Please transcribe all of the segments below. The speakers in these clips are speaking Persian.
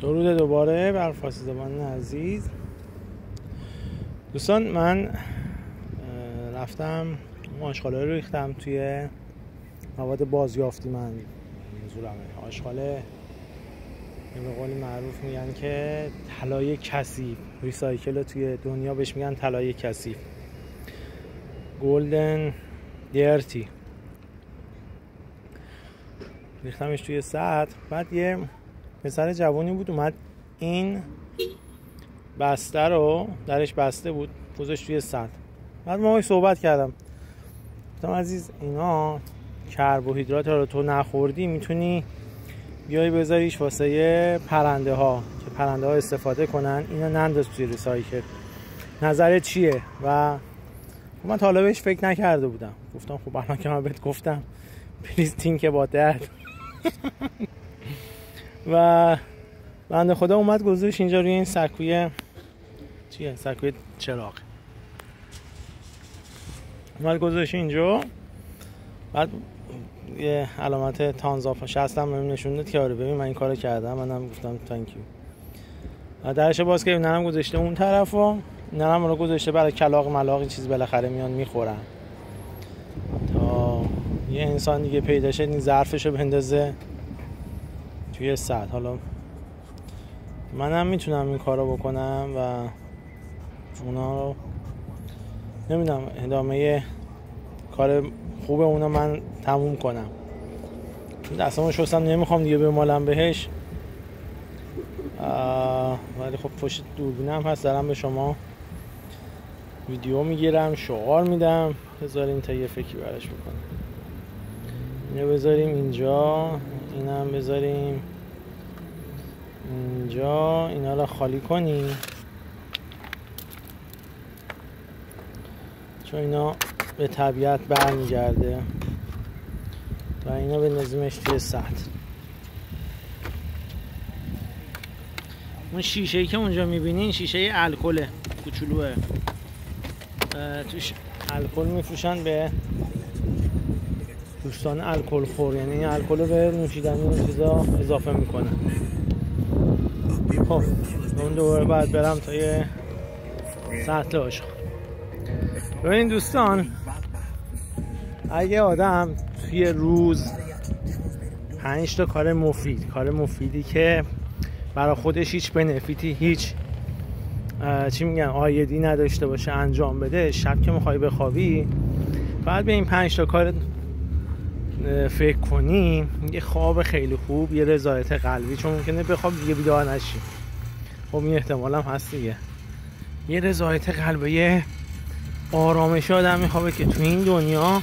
درود دوباره بر فاسدمان عزیز. دوستان من رفتم آشغاله رو ریختم توی مواد بازیافتی من. منظورمه. آشغاله به قول معروف میگن که طلای کثیف. ریسایکل توی دنیا بهش میگن طلای کثیف. گلدن دیرتی ریختمش توی سطح. بعد یه پسر جوانی بود اومد این بسته رو درش بسته بود گذاشت توی سطح. بعد ما صحبت کردم. گفتم عزیز اینا کربوهیدرات رو تو نخوردی می‌تونی بیای بذاریش واسه پرنده ها که پرنده ها استفاده کنن اینو ننداز توی ریسایکل. نظرت چیه؟ و خب من تا حالا فکر نکرده بودم. گفتم خب الان که من بهت گفتم پلیز تینک با درد و بنده خدا اومد گذاشت اینجا روی این سکوی. چیه؟ سکوی چراغ. اومد گذاشت اینجا. بعد یه علامت تانزاف شستم بهم نشون که آره ببین من این کارو کردم. منم گفتم تانکیو درش باز که نرم گذاشته اون طرف و نرم رو گذاشته برای کلاق ملاق چیز بالاخره میان می‌خورن. تا یه انسان دیگه پیدا شد این ظرفشو بندازه. توی سطح حالا منم می‌تونم این کارو بکنم و اونا رو نمی‌دونم ادامه کار خوب اونا من تموم کنم. دستمو شستم نمی‌خوام دیگه بمالم بهش. ولی خب پشت دوربینم هست دارم به شما ویدیو می‌گیرم شعار میدم. بذارین تا یه فکری براش بکنم. اینو بذاریم اینجا. اینم بذاریم اینجا. اینا رو خالی کنیم. چون اینا به طبیعت برمیگرده و اینا به نظمش توی سطح. اون شیشه ای که اونجا می‌بینین شیشه الکله کوچولوه. توش الکل میفروشن به دوستان الکل خور یعنی این الکل به نوشیدنی و چیزا اضافه می‌کنن خب اون دوباره بعد برم تا یه سطل آشغال ببینید دوستان اگه آدم توی روز پنج تا کار مفید کار مفیدی که برای خودش هیچ بنفیتی هیچ چی میگن آیدی نداشته باشه انجام بده شب که می‌خوای بخوابی بعد به این پنج تا کار فکر کنی یه خواب خیلی خوب یه رضایت قلبی. چون ممکنه بخواب دیگه بیدار نشی. خب این احتمال هم هست دیگه. یه رضایت قلبی یه آرامش آدم میخوابه که تو این دنیا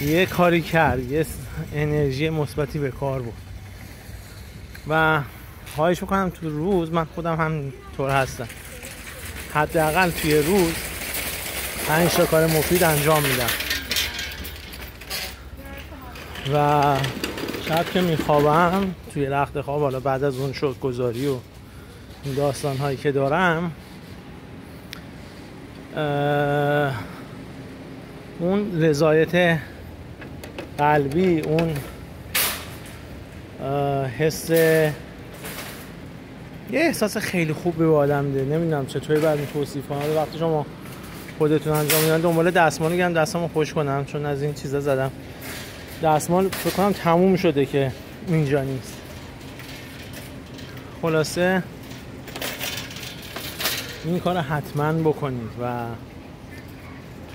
یه کاری کرد. یه انرژی مثبتی به کار بود و خواهش می‌کنم تو روز من خودم هم طور هستم. حداقل توی روز پنج تا کار مفید انجام میدم. و شب که میخوابم توی رخت خواب حالا بعد از اون شد گذاری و این داستان هایی که دارم اون رضایت قلبی اون حس یه احساس خیلی خوب به آدم ده. نمی‌دونم چطوری بعد توصیف کنم. وقتی شما خودتون انجام میدن دنبال دستمال گرم دستمو خوش کنم چون از این چیزا زدم. دستمال فکر کنم تموم شده که اینجا نیست. خلاصه این کار حتما بکنید و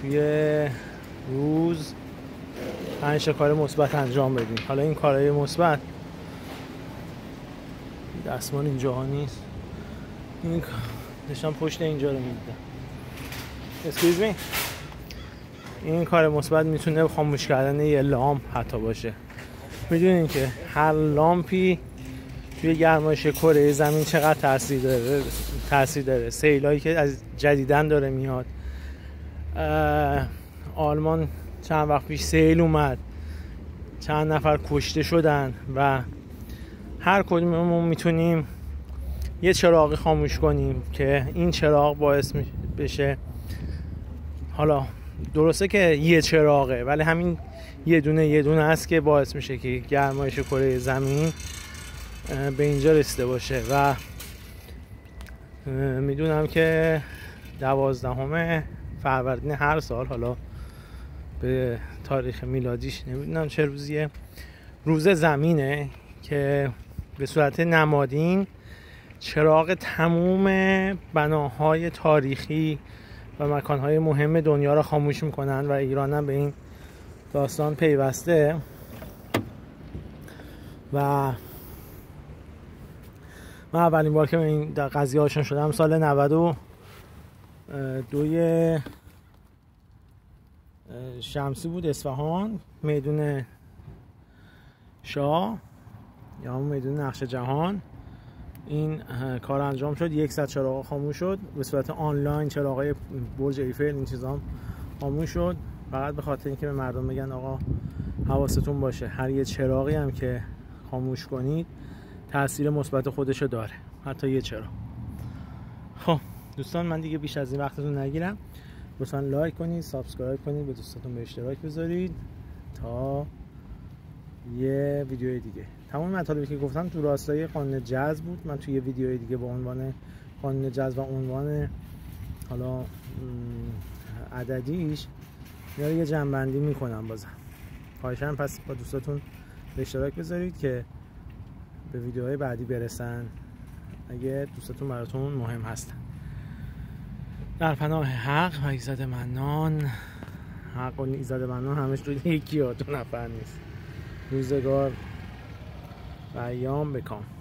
توی روز پنج کار مثبت انجام بدید حالا این کارهای مثبت دستمان اینجا ها نیست. این داشتم پشت اینجا رو می‌دیدم اسکیز می این کار مثبت می‌تونه خاموش کردن یه لامپ حتی باشه. می‌دونین که هر لامپی توی گرمایش کره زمین چقدر تاثیر داره تاثیر داره. سیلایی که از جدیدن داره میاد. آلمان چند وقت پیش سیل اومد. چند نفر کشته شدن و هر کدوممون می‌تونیم یه چراغی خاموش کنیم که این چراغ باعث بشه حالا درسته که یه چراغه ولی همین یه دونه یه دونه است که باعث میشه که گرمایش کره زمین به اینجا رسیده باشه. و می‌دونم که دوازدهم فروردین هر سال حالا به تاریخ میلادیش نمی‌دونم چه روزیه روز زمینه که به صورت نمادین چراغ تموم بناهای تاریخی و مکانهای مهم دنیا را خاموش می‌کنن و ایران هم به این داستان پیوسته. و من اولین بار که این قضیه آشنا شدم سال 92 دوی شمسی بود اصفهان میدون شاه یا میدون نقش جهان. این کار انجام شد. یک ساعت چراغ خاموش شد. به صورت آنلاین چراغای برج ایفل این چیزا خاموش شد. فقط به خاطر اینکه به مردم بگن آقا حواستون باشه هر یه چراغی هم که خاموش کنید تاثیر مثبت خودشو داره. حتی یه چراغ. خب دوستان من دیگه بیش از این وقتتون نگیرم. لطفا like کنید subscribe کنید به دوستاتون به اشتراک بذارید. تا یه ویدیو دیگه. تمام مطالبی که گفتم تو راستای قانون جذب بود. من توی یه ویدیو دیگه با عنوان قانون جذب و عنوان حالا عددیش یا یه جنبندی می‌کنم بازم. خواهشم پس با دوستاتون به اشتراک بذارید که به ویدیوهای بعدی برسن. اگه دوستاتون براتون مهم هستن. در پناه حق و ایزد منان. حق و ایزد منان همش روی یکی ها دو نفر نیست. روزگار و ایام بکام